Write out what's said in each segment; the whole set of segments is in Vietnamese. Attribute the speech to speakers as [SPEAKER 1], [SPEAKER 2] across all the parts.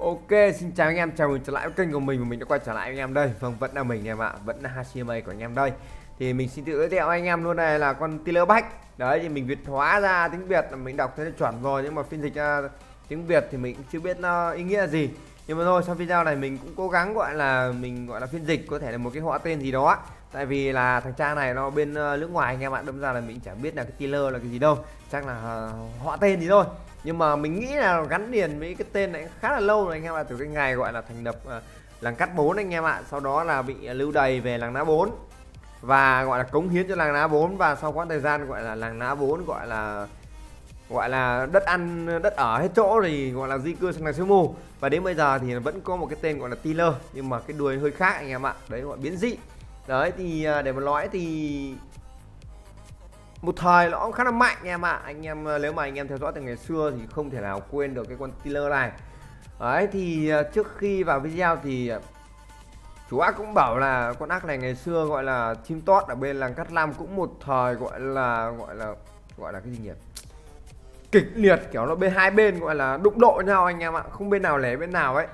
[SPEAKER 1] Ok, xin chào anh em, chào mừng trở lại với kênh của mình và mình đã quay trở lại anh em đây. Vâng, vẫn là mình em ạ, vẫn là HCMA của anh em đây. Thì mình xin tự giới thiệu anh em luôn này là con Tiller Bách. Đấy, thì mình Việt hóa ra tiếng Việt là mình đọc thấy là chuẩn rồi Nhưng mà phiên dịch ra tiếng Việt thì mình cũng chưa biết nó ý nghĩa là gì. Nhưng mà thôi, sau video này mình cũng cố gắng gọi là mình gọi là phiên dịch có thể là một cái họ tên gì đó. Tại vì là thằng cha này nó bên à, nước ngoài anh em ạ, đâm ra là mình chẳng biết là cái Tiller là cái gì đâu. Chắc là à, ờ, họ tên gì thôi nhưng mà mình nghĩ là gắn liền với cái tên này khá là lâu rồi anh em ạ, từ cái ngày gọi là thành lập ờ, làng cắt 4 anh em ạ. Sau đó là bị lưu đày về làng ná 4 và gọi là cống hiến cho làng ná 4 và sau quãng thời gian gọi là làng ná 4 gọi là gọi là đất ăn, đất ở hết chỗ thì gọi là di cư sang làng sương mù. Và đến bây giờ thì vẫn có một cái tên gọi là Tiller nhưng mà cái đuôi hơi khác anh em ạ. Đấy, gọi biến dị. Đấy, thì ờ, để mà nói thì một thời nó cũng khá là mạnh em ạ. À. anh em ờ, nếu mà anh em theo dõi từ ngày xưa thì không thể nào quên được cái con Tiller này. Đấy, thì ờ, trước khi vào video thì ờ, chú ác cũng bảo là con ác này ngày xưa gọi là chim tót ở bên làng cắt lam cũng một thời gọi là gọi là gọi là cái gì nhỉ? Kịch liệt, kiểu nó bên, hai bên gọi là đụng độ nhau anh em ạ, không bên nào lẻ bên nào ấy.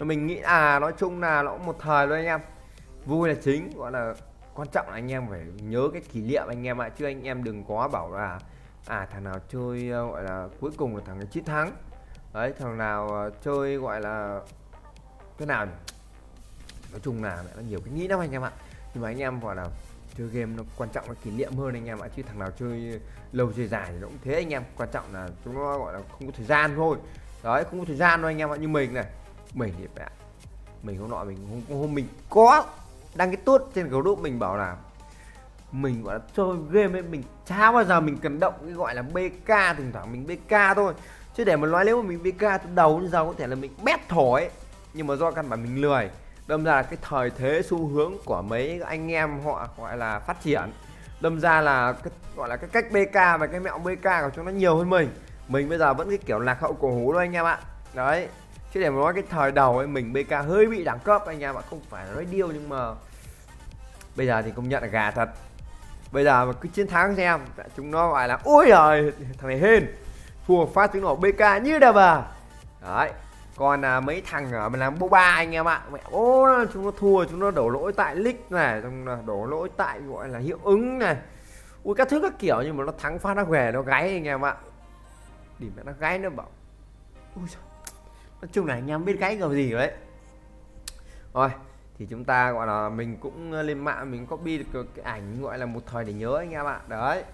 [SPEAKER 1] Mình nghĩ à nói chung là nó cũng một thời thôi anh em. Vui là chính, gọi là quan trọng là anh em phải nhớ cái kỷ niệm anh em ạ chứ anh em đừng có bảo là à thằng nào chơi ờ, gọi là cuối cùng là thằng ấy chiến thắng. Đấy thằng nào ờ, chơi gọi là cái nào nói chung là nó nhiều cái nghĩ lắm anh em ạ. Nhưng mà anh em gọi là chơi game nó quan trọng là kỷ niệm hơn anh em ạ chứ thằng nào chơi lâu chơi dài thì nó cũng thế anh em. Quan trọng là chúng nó gọi là không có thời gian thôi. Đấy không có thời gian thôi anh em ạ. Như mình này mình thì mình không nọ mình hôm, hôm mình có đăng cái tốt trên group mình bảo là mình, gọi là, chơi game ấy, mình chả bao giờ mình cần động cái gọi là BK thỉnh thoảng mình BK thôi. Chứ để mà nói nếu mà mình BK từ đầu đến giờ có thể là mình bét thổi nhưng mà do căn bản mình lười. Đâm ra là cái thời thế, xu hướng của mấy anh em họ, gọi là, phát triển. Đâm ra là cái, gọi là cái cách BK và cái mẹo BK của chúng nó nhiều hơn mình. Mình bây giờ vẫn cái kiểu lạc hậu cổ hủ thôi anh em ạ. Đấy. Chứ để mà nói cái thời đầu ấy, mình BK hơi bị đẳng cấp anh em ạ. Không phải là nói điêu nhưng mà bây giờ thì công nhận là gà thật. Bây giờ mà cứ chiến thắng xem chúng nó gọi là ôi trời thằng này hên. Thua phát tiếng nổ BK như đà bà đấy còn à, mấy thằng ở mình làm boba anh em ạ mẹ ô chúng nó thua chúng nó đổ lỗi tại lick này xong đổ lỗi tại gọi là hiệu ứng này. Ui các thứ các kiểu nhưng mà nó thắng phát nó về nó gáy anh em ạ. Điểm nó gáy nó bảo ui trời nói chung là anh em biết gáy kiểu gì rồi đấy rồi thì chúng ta gọi là mình cũng lên mạng mình copy được cái ảnh gọi là một thời để nhớ anh em ạ. Đấy.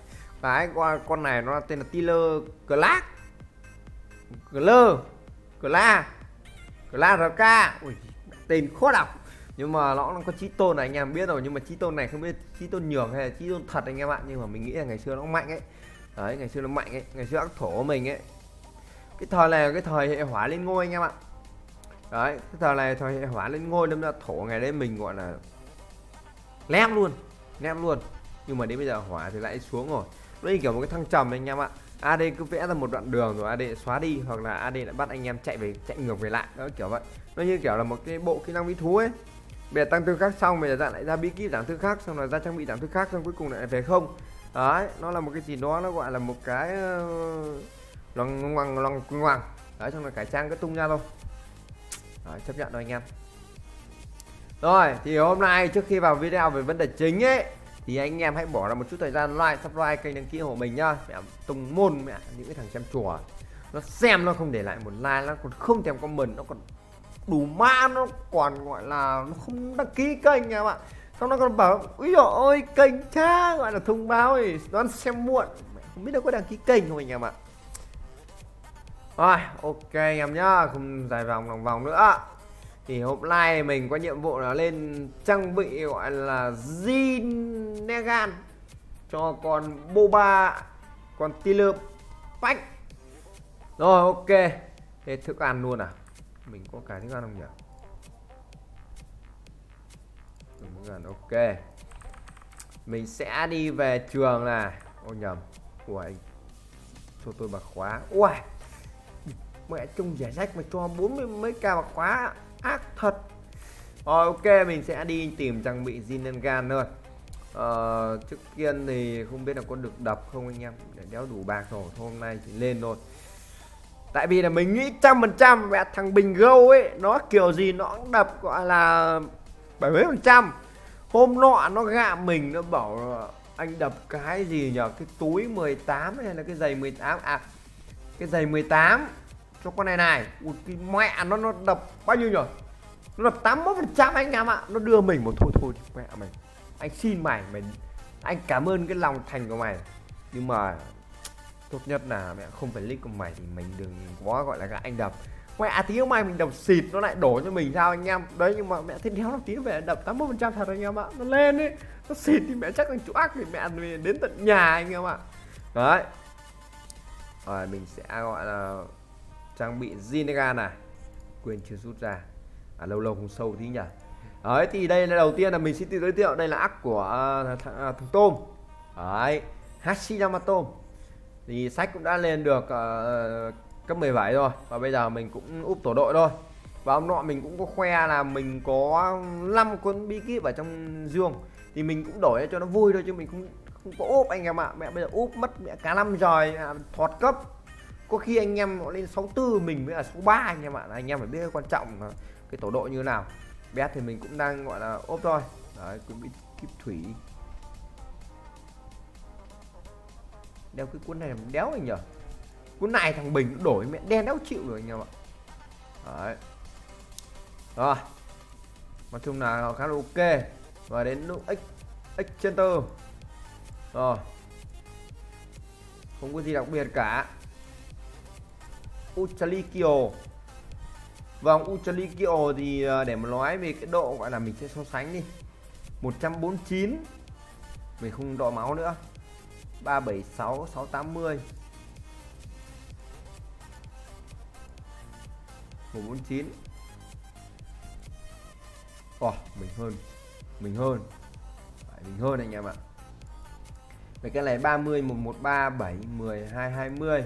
[SPEAKER 1] Cái con con này nó tên là Tiller Clark Gler Gla Gla RK Ui, tên khó đọc. Nhưng mà nó, nó có trí tôn này anh em biết rồi. Nhưng mà trí tôn này không biết trí tôn nhường hay là trí tôn thật anh em ạ. Nhưng mà mình nghĩ là ngày xưa nó mạnh ấy. Đấy ngày xưa nó mạnh ấy. Ngày xưa ác thổ của mình ấy. Cái thời này là cái thời hệ hỏa lên ngôi anh em ạ đấy cái thời này thời hệ hỏa lên ngôi đâm ra thổ ngày đấy mình gọi là lép luôn lép luôn. Nhưng mà đến bây giờ hỏa thì lại xuống rồi. Nó như kiểu một cái thăng trầm anh em ạ. AD cứ vẽ ra một đoạn đường rồi AD xóa đi hoặc là AD lại bắt anh em chạy về chạy ngược về lại. Đó kiểu vậy. Nó như kiểu là một cái bộ kỹ năng bí thú ấy. Bây giờ tăng tương khác xong bây giờ lại ra bí kíp giảm thương khác xong rồi ra trang bị giảm thương khác xong cuối cùng lại về không. Đấy nó là một cái gì đó nó gọi là một cái uh, loằng ngoằng loằng ngoằng. Đấy xong rồi cải trang cái tung ra thôi đấy, chấp nhận rồi anh em. Rồi thì hôm nay trước khi vào video về vấn đề chính ấy thì anh em hãy bỏ ra một chút thời gian like subscribe kênh đăng ký của mình nhá. Mẹ tung môn mẹ những cái thằng xem chùa. Nó xem nó không để lại một like nó còn không thèm comment nó còn đủ ma nó còn gọi là nó không đăng ký kênh nha bạn. Xong nó còn bảo úi dồi ôi kênh cha gọi là thông báo thì nó xem muộn. Mẹ không biết nó có đăng ký kênh không anh em ạ rồi, ok anh em nhá, không dài vòng lòng vòng nữa. Thì hôm nay mình có nhiệm vụ là lên trang bị gọi là Zinegan cho con Boba, con Tiller Pack. Rồi, ok. Thế thức ăn luôn à? Mình có cái thức ăn không nhỉ? Thức ăn, ok. Mình sẽ đi về trường này. Ô nhầm ui cho tôi bật khóa. Ui mẹ chung giải rách mà cho bốn mươi mấy k mà quá ác thật. Rồi ok mình sẽ đi tìm trang bị Zinengan thôi. Ờ, trước tiên thì không biết là có được đập không anh em để đéo đủ bạc rồi hôm nay chỉ lên thôi. Tại vì là mình nghĩ trăm phần trăm mẹ thằng bình gâu ấy nó kiểu gì nó cũng đập gọi là bảy mấy phần trăm. Hôm nọ nó gạ mình nó bảo anh đập cái gì nhờ? Cái túi 18 hay là cái giày 18 à cái giày 18 cho con này này Ui, cái mẹ nó nó đập bao nhiêu nhỉ nó đập 81 phần trăm anh em ạ. Nó đưa mình một thôi thôi thì mẹ mày. Anh xin mày mày anh cảm ơn cái lòng thành của mày. Nhưng mà tốt nhất là mẹ không phải link của mày thì mình đừng quá gọi là các anh đập. Mẹ à, tí mai mình đập xịt nó lại đổ cho mình sao anh em? Đấy nhưng mà mẹ thiên đéo nó tí về đập 80 phần trăm thật anh em ạ. Nó lên ấy nó xịt thì mẹ chắc là chủ ác thì mẹ mình đến tận nhà anh em ạ. Đấy. Rồi mình sẽ gọi là trang bị Zinega này. Quên chưa rút ra. À lâu lâu không sâu tí nhỉ? Đấy thì đây là đầu tiên là mình xin tự giới thiệu. Đây là ác của uh, thằng, uh, thằng tôm đấy Hashirama tôm thì sách cũng đã lên được uh, cấp 17 rồi. Và bây giờ mình cũng úp tổ đội thôi. Và hôm nọ mình cũng có khoe là mình có 5 cuốn bí kíp ở trong dương thì mình cũng đổi cho nó vui thôi chứ mình cũng không có úp anh em ạ. Mẹ bây giờ úp mất mẹ cả năm rồi à, thọt cấp có khi anh em họ lên 64 mình mới là 63 anh em ạ. Anh em phải biết quan trọng là cái tổ đội như thế nào. Bé thì mình cũng đang gọi là ốp thôi. Đấy cũng bị kiếp thủy. Đeo cái cuốn này đéo anh nhở cuốn này thằng bình đổi, mẹ đen đéo chịu rồi anh em ạ. Đấy. Rồi. Nói chung là khá là ok. Và đến lúc x x center. Rồi. Không có gì đặc biệt cả. Uchalikyo Vâng Uchalikyo thì à, để mà nói về cái độ gọi là mình sẽ so sánh đi. 149 Mình không đo máu nữa. 376 680 149 Ồ, oh, mình hơn. Mình hơn. Phải, Mình hơn anh em ạ. Về cái này 30 113 7 10 2 20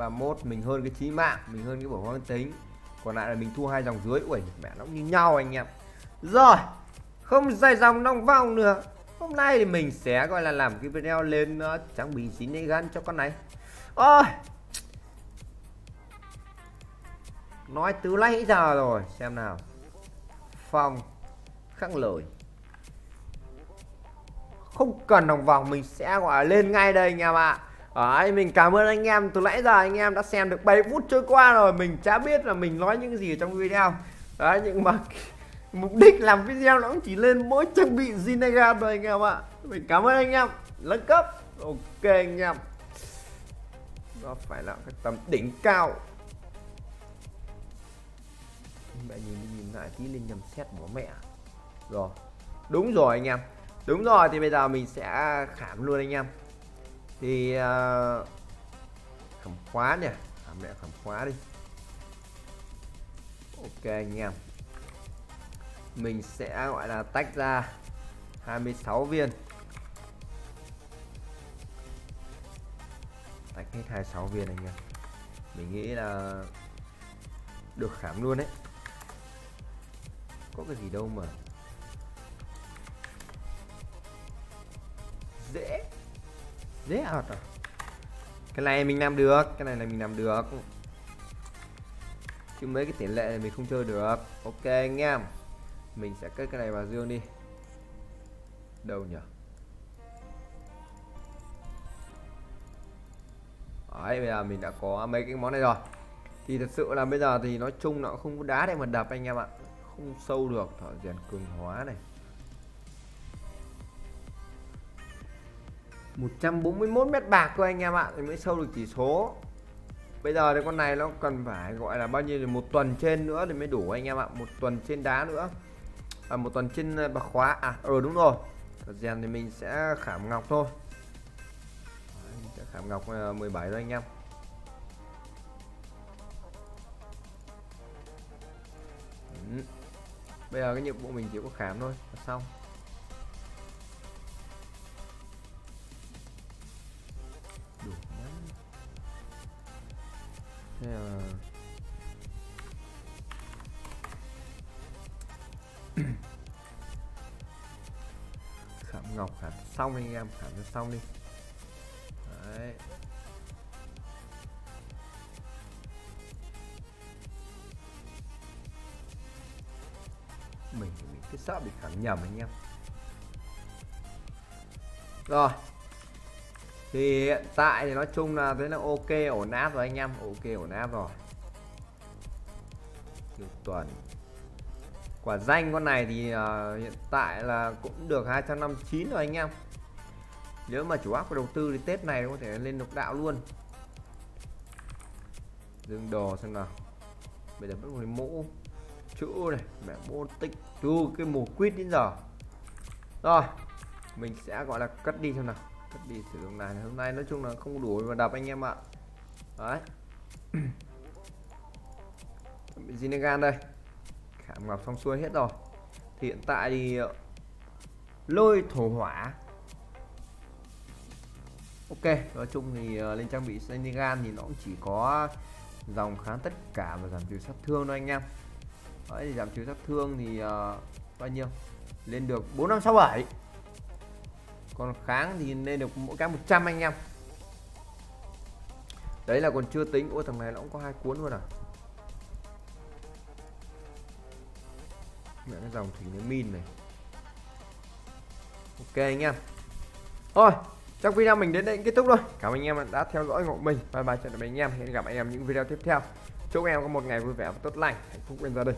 [SPEAKER 1] 31 mình hơn cái trí mạng mình hơn cái bổ hoang tính. Còn lại là mình thua hai dòng dưới. Ui mẹ nó như nhau anh em. Rồi không dài dòng nong vòng nữa. Hôm nay thì mình sẽ gọi là làm cái video lên uh, trang bị chín gan cho con này. Ôi! Nói từ nãy giờ rồi xem nào. Phong khắc lời không cần đồng vòng mình sẽ gọi lên ngay đây anh em ạ. Đấy, mình cảm ơn anh em. Từ nãy giờ anh em đã xem được 7 phút trôi qua rồi. Mình chả biết là mình nói những gì trong video. Đấy nhưng mà mục đích làm video nó cũng chỉ lên mỗi trang bị Zinaga thôi anh em ạ. Mình cảm ơn anh em. Nâng cấp. Ok anh em. Nó phải là cái tầm đỉnh cao. Mẹ nhìn nhìn lại tí lên nhầm xét bố mẹ. Rồi. Đúng rồi anh em. Đúng rồi thì bây giờ mình sẽ khảm luôn anh em thì à, uh, khảm khóa nè. À, mẹ khảm khóa đi. Ok anh em. Mình sẽ gọi là tách ra 26 viên. Tách hết 26 viên anh em. Mình nghĩ là được khám luôn đấy. Có cái gì đâu mà dễ ợt à? Cái này mình làm được cái này là mình làm được. Chứ mấy cái tỷ lệ này mình không chơi được. Ok anh em mình sẽ cất cái này vào dương đi. Đâu nhỉ Đấy, bây giờ mình đã có mấy cái món này rồi. Thì thật sự là bây giờ thì nói chung nó không có đá để mà đập anh em ạ. Không sâu được thợ rèn cường hóa này. 141 mét bạc thôi anh em ạ thì mới sâu được chỉ số. Bây giờ thì con này nó cần phải gọi là bao nhiêu thì một tuần trên nữa thì mới đủ anh em ạ một tuần trên đá nữa. À, một tuần trên bạc khóa à ờ đúng rồi. Thật rèn thì mình sẽ khảm ngọc thôi. Sẽ khảm ngọc 17 ờ, thôi anh em. Ừ. bây giờ cái nhiệm vụ mình chỉ có khảm thôi là xong. là khảm ngọc khảm xong anh em, khảm cho xong đi. Đấy. Mình mình cứ sợ bị khảm nhầm anh em. Rồi thì hiện tại thì nói chung là thấy là ok ổn áp rồi anh em. Ok ổn áp rồi. Siêu tuần quả danh con này thì uh, hiện tại là cũng được 259 rồi anh em. Nếu mà chủ áp đầu tư thì tết này có thể lên độc đạo luôn. Dương đồ xem nào. Bây giờ bắt còn mũ chữ này mẹ mô tích từ cái mù quýt đến giờ. Rồi mình sẽ gọi là cất đi xem nào cất đi sử dụng này. Hôm nay nói chung là không đủ mà đập anh em ạ. Đấy. Bị Zinegan đây. Khảm ngọc xong xuôi hết rồi. Thì hiện tại thì ờ, lôi thổ hỏa. Ok nói chung thì ờ, lên trang bị Zinegan thì nó cũng chỉ có dòng kháng tất cả và giảm trừ sát thương thôi anh em. Đấy thì giảm trừ sát thương thì uh, bao nhiêu? Lên được 4567 còn kháng thì lên được mỗi cái 100 anh em. Đấy là còn chưa tính. Ôi, thằng này nó cũng có hai cuốn luôn à? Mẹ, cái dòng thủy nó min này. Ok anh em. Thôi trong video mình đến đây kết thúc rồi cảm ơn anh em đã theo dõi ngộ mình. Bye bye, chào tạm biệt anh em. Hẹn gặp anh em những video tiếp theo. Chúc anh em có một ngày vui vẻ và tốt lành. Hạnh phúc bên gia đình.